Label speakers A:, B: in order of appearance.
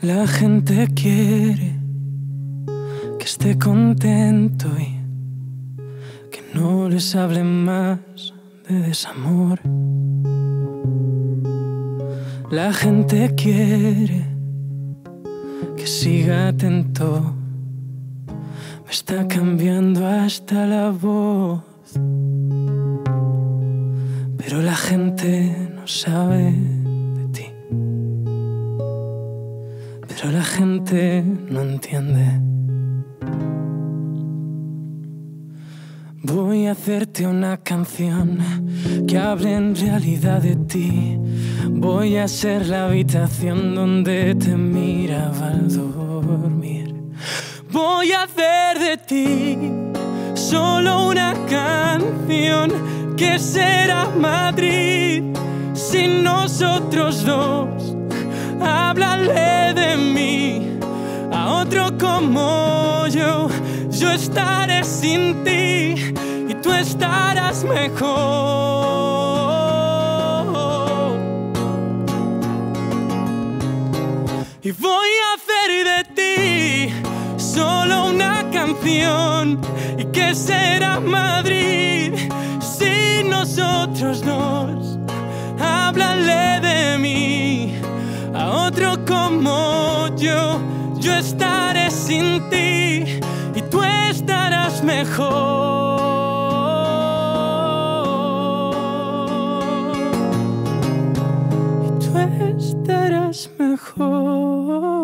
A: La gente quiere que esté contento y que no les hable más de desamor. La gente quiere que siga atento. Me está cambiando hasta la voz. Pero la gente no sabe de ti. Pero la gente no entiende. Voy a hacerte una canción que hable en realidad de ti. Voy a ser la habitación donde te miraba al dormir. Voy a hacer de ti solo una canción que será Madrid sin nosotros dos. Háblale de mí a otro como yo. Yo estaré sin ti y tú estarás mejor. Y voy a hacer de ti solo una canción y que será Madrid nosotros dos. Háblale de mí a otro como yo. Yo estaré sin ti y tú estarás mejor. Y tú estarás mejor.